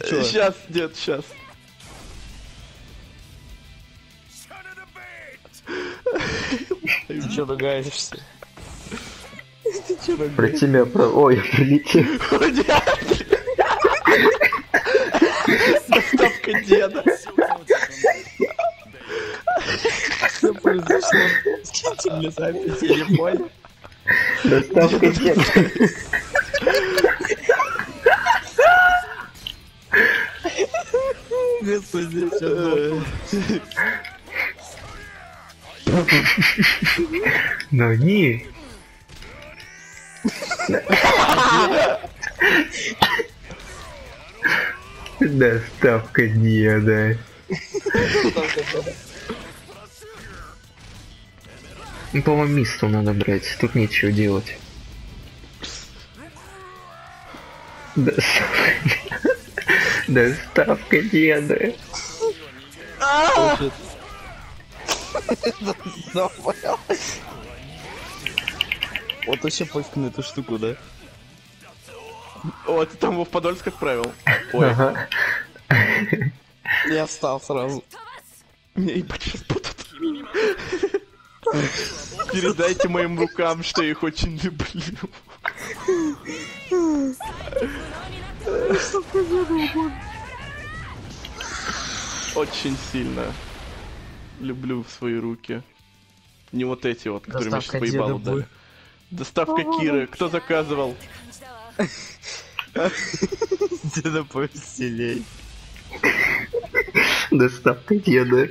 Сейчас, нет, сейчас. Ты чё ругаешься? Ты чё Про ругаешься? тебя, про... Ой, прилетел. Доставка деда. Что произошло? Скиньте мне запись, я не понял. Доставка деда. Господи, всё Но не. Доставка деда. Ну, по-моему, мисту надо брать. Тут нечего делать. Доставка, Доставка деда. Вот вообще пофиг на эту штуку, да? О, ты там его в Подольск отправил. Ой, Ага. Я встал сразу. меня ебать сейчас будут. Передайте моим рукам, что я их очень люблю. Очень сильно люблю в свои руки. Не вот эти вот, которые мне сейчас деда дали. Доставка Киры. Кто заказывал? Деда повеселей. Доставка деда.